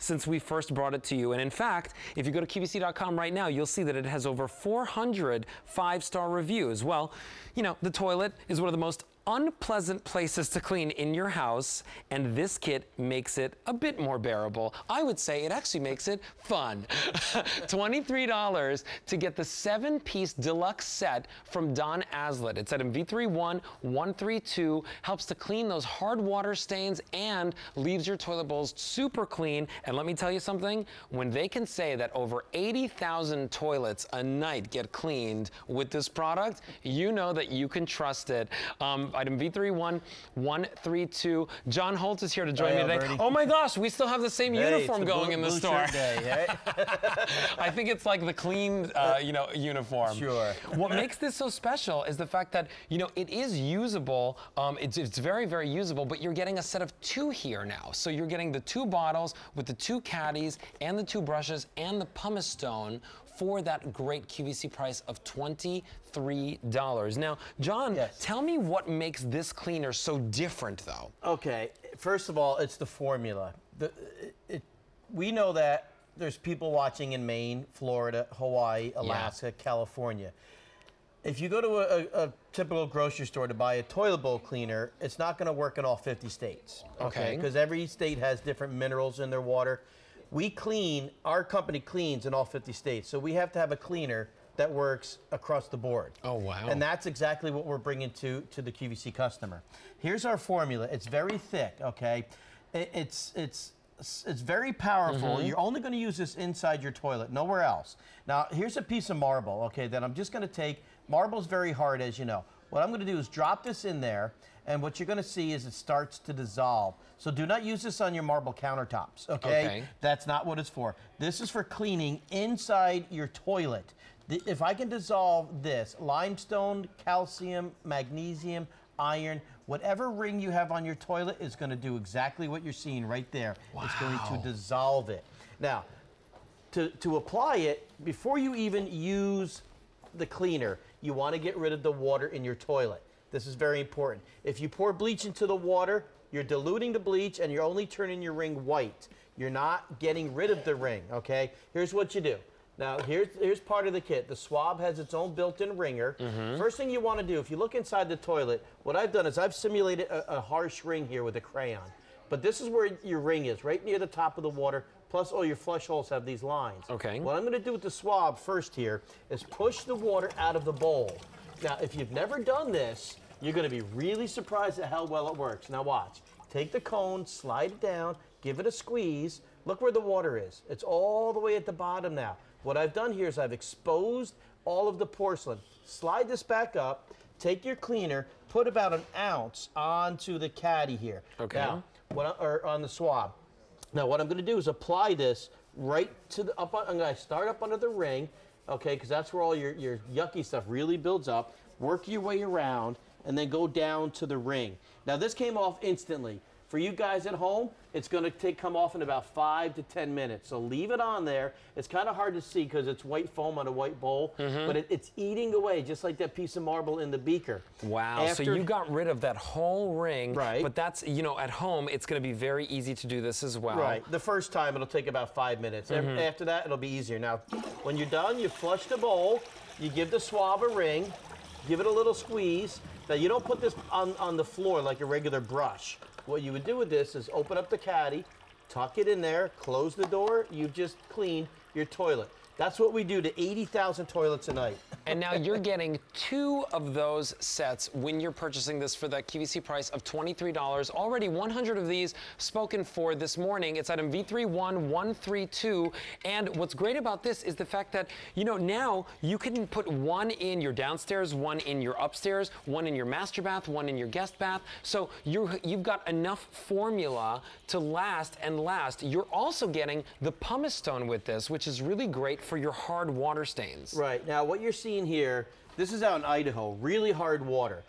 since we first brought it to you. And in fact, if you go to QVC.com right now, you'll see that it has over 400 five-star reviews. Well, you know, the toilet is one of the most unpleasant places to clean in your house, and this kit makes it a bit more bearable. I would say it actually makes it fun. $23 to get the seven-piece deluxe set from Don Aslett. It's at V31132, helps to clean those hard water stains and leaves your toilet bowls super clean. And let me tell you something, when they can say that over 80,000 toilets a night get cleaned with this product, you know that you can trust it. Um, item V31132. John Holt is here to join Hey, me today. Alberti. Oh my gosh, we still have the same Hey, uniform the going blue- in the store. day, right? I think it's like the clean, uh, you know, uniform. Sure. What makes this so special is the fact that you know it is usable. Um, it's it's very very usable, but you're getting a set of two here now. So you're getting the two bottles with the two caddies and the two brushes and the pumice stone for that great QVC price of $23. Now, John, Yes. tell me what makes this cleaner so different though. Okay, first of all, it's the formula. The, it, we know that there's people watching in Maine, Florida, Hawaii, Alaska, California. If you go to a, a, typical grocery store to buy a toilet bowl cleaner, it's not going to work in all 50 states. Okay. Because every state has different minerals in their water. We clean, our company cleans in all 50 states. So we have to have a cleaner that works across the board. Oh, wow. And that's exactly what we're bringing to, to the QVC customer. Here's our formula. It's very thick, okay? It, it's, it's, it's very powerful. Mm-hmm. You're only going to use this inside your toilet, nowhere else. Now, here's a piece of marble, okay, that I'm just going to take. Marble's very hard, as you know. What I'm going to do is drop this in there, and what you're going to see is it starts to dissolve. So do not use this on your marble countertops, okay? Okay. That's not what it's for. This is for cleaning inside your toilet. The- If I can dissolve this, limestone, calcium, magnesium, iron, whatever ring you have on your toilet is going to do exactly what you're seeing right there. Wow. It's going to dissolve it. Now, to, to apply it, before you even use the cleaner, you want to get rid of the water in your toilet. This is very important. If you pour bleach into the water, you're diluting the bleach and you're only turning your ring white. You're not getting rid of the ring, okay? Here's what you do. Now, here's, here's part of the kit. The swab has its own built-in wringer. Mm-hmm. First thing you want to do, if you look inside the toilet, what I've done is I've simulated a, a harsh ring here with a crayon. But this is where your ring is, right near the top of the water. Plus, all your flush holes have these lines. Okay. What I'm going to do with the swab first here is push the water out of the bowl. Now, if you've never done this, you're going to be really surprised at how well it works. Now, watch. Take the cone, slide it down, give it a squeeze. Look where the water is. It's all the way at the bottom now. What I've done here is I've exposed all of the porcelain. Slide this back up. Take your cleaner, put about an ounce onto the caddy here. Okay. Now, what I, or on the swab. Now, what I'm going to do is apply this right to the up. I'm going to start up under the ring, okay, because that's where all your, your yucky stuff really builds up. Work your way around, and then go down to the ring. Now, this came off instantly. For you guys at home, it's going to take come off in about five to ten minutes. So leave it on there. It's kind of hard to see because it's white foam on a white bowl, mm-hmm. but it, it's eating away just like that piece of marble in the beaker. Wow. After- so you got rid of that whole ring. Right. But that's, you know, at home, it's going to be very easy to do this as well. Right. The first time it'll take about five minutes. Af- mm-hmm. After that, it'll be easier. Now, when you're done, you flush the bowl. You give the swab a wring. Give it a little squeeze. Now, you don't put this on, on the floor like a regular brush. What you would do with this is open up the caddy, tuck it in there, close the door. You've just cleaned your toilet. That's what we do to 80,000 toilets a night. And now you're getting two of those sets when you're purchasing this for that QVC price of $23. Already 100 of these spoken for this morning. It's item V31132. And what's great about this is the fact that, you know, now you can put one in your downstairs, one in your upstairs, one in your master bath, one in your guest bath. So you're, you've got enough formula to last and last. You're also getting the pumice stone with this, which is really great for your hard water stains. Right. Now, what you're seeing here, this is out in Idaho, really hard water.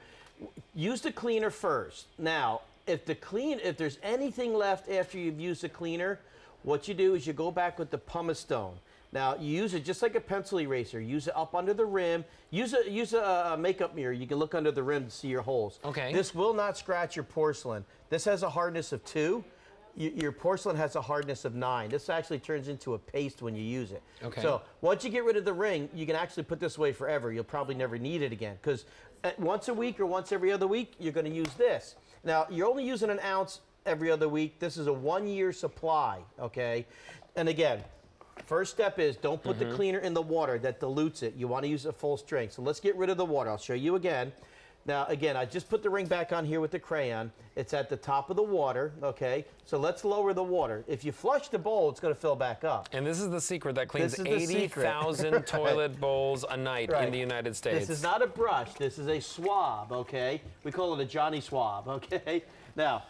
Use the cleaner first. Now, if the clean, if there's anything left after you've used the cleaner, what you do is you go back with the pumice stone. Now, you use it just like a pencil eraser. Use it up under the rim. Use a use a, a makeup mirror. You can look under the rim to see your holes. Okay. This will not scratch your porcelain. This has a hardness of two. Your porcelain has a hardness of nine. This actually turns into a paste when you use it. Okay. So once you get rid of the ring, you can actually put this away forever. You'll probably never need it again because uh, once a week or once every other week, you're going to use this. Now you're only using an ounce every other week. This is a one-year supply. Okay, and again. First step is don't put the mm-hmm. cleaner in the water that dilutes it. You want to use it full strength. So let's get rid of the water. I'll show you again. Now, again, I just put the ring back on here with the crayon. It's at the top of the water, okay? So let's lower the water. If you flush the bowl, it's going to fill back up. And this is the secret that cleans This is the secret. 80,000 Right. toilet bowls a night in the United States. This is not a brush. This is a swab, okay? We call it a Johnny swab, okay? Now,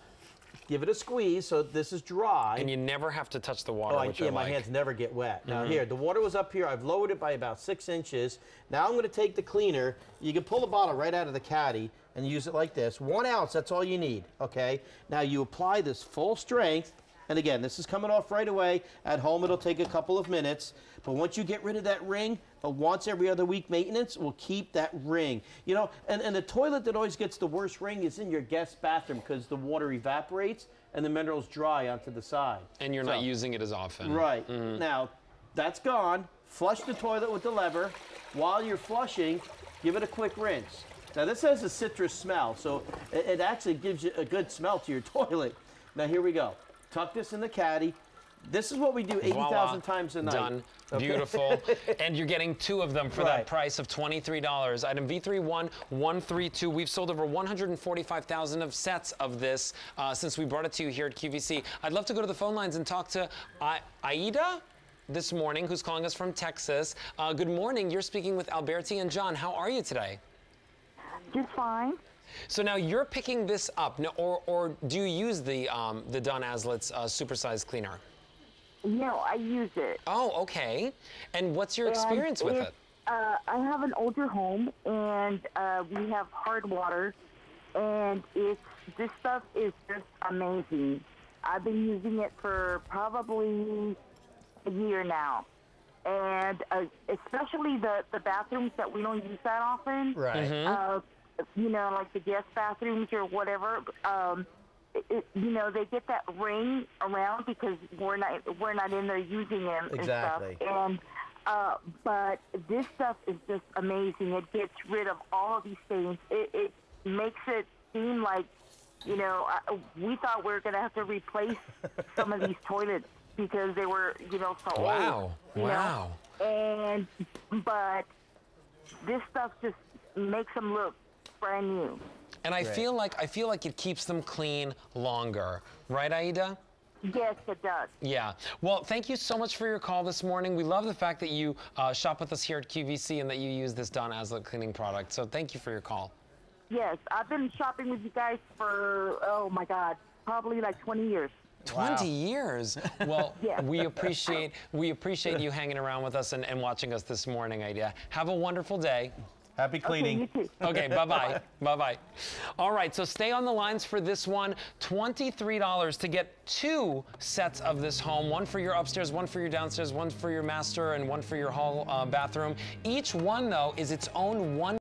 give it a squeeze so this is dry. and you never have to touch the water, Oh, I, yeah, I my like. hands never get wet. Now Mm-hmm. here, the water was up here. I've lowered it by about six inches. Now I'm going to take the cleaner. You can pull the bottle right out of the caddy and use it like this. One ounce, that's all you need, okay? Now you apply this full strength. And again, this is coming off right away. At home, it'll take a couple of minutes. But once you get rid of that ring, a once every other week maintenance will keep that ring. You know, and, and the toilet that always gets the worst ring is in your guest bathroom because the water evaporates and the minerals dry onto the side. and you're So- not using it as often. Right. Mm-hmm. Now, that's gone. Flush the toilet with the lever. While you're flushing, give it a quick rinse. Now, this has a citrus smell, so it, it actually gives you a good smell to your toilet. Now, here we go. Tuck this in the caddy. This is what we do 80,000 times a night. Done. Okay? Beautiful. and you're getting two of them for that price of $23. Item V31132. We've sold over 145,000 of sets of this uh, since we brought it to you here at QVC. I'd love to go to the phone lines and talk to I- Aida this morning, who's calling us from Texas. Uh, good morning. You're speaking with Alberti and John. How are you today? Just fine. So now you're picking this up, no- or, or do you use the um, the Don Aslett's uh, supersized cleaner? No, I use it. Oh, okay. And what's your And experience with it? Uh, I have an older home, and uh, we have hard water, and it's this stuff is just amazing. I've been using it for probably a year now, and uh, especially the the bathrooms that we don't use that often. Right. Mm-hmm. uh, you know, like the guest bathrooms or whatever. Um, it, you know, they get that ring around because we're not we're not in there using them Exactly. and stuff. And uh, but this stuff is just amazing. It gets rid of all of these things. It, it makes it seem like, you know, uh, we thought we were gonna have to replace some of these toilets because they were, you know, so Wow. old. know? Wow. And but this stuff just makes them look brand new. And I Right. feel like I feel like it keeps them clean longer, right, Aida? Yes, it does. Yeah. Well, thank you so much for your call this morning. We love the fact that you uh, shop with us here at QVC and that you use this Don Aslett cleaning product. So thank you for your call. Yes, I've been shopping with you guys for oh my God, probably like 20 years. 20 years. Well, Yeah. we appreciate we appreciate you hanging around with us and, and watching us this morning, Aida. Have a wonderful day. Happy cleaning. Okay, you too. Okay, bye bye. bye bye. All right, so stay on the lines for this one. $23 to get two sets of this home one for your upstairs, one for your downstairs, one for your master, and one for your hall uh, bathroom. Each one, though, is its own one.